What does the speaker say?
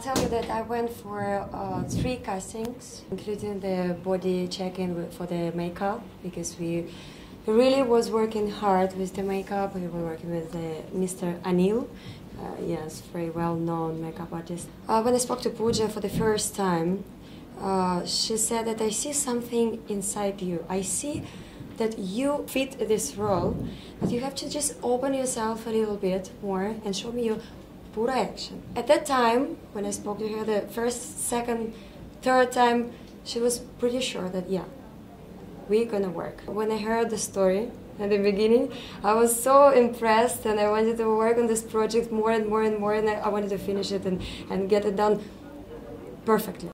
that I went for uh, three castings, including the body check-in for the makeup, because we really was working hard with the makeup. We were working with uh, Mr. Anil, uh, yes, very well-known makeup artist. Uh, when I spoke to Pooja for the first time, uh, she said that I see something inside you. I see that you fit this role, but you have to just open yourself a little bit more and show me your pura action. At that time, when I spoke to her the first, second, third time, she was pretty sure that, yeah, we're gonna work. When I heard the story at the beginning, I was so impressed and I wanted to work on this project more and more and more and I wanted to finish it and, and get it done perfectly.